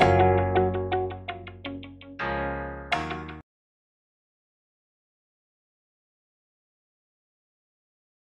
You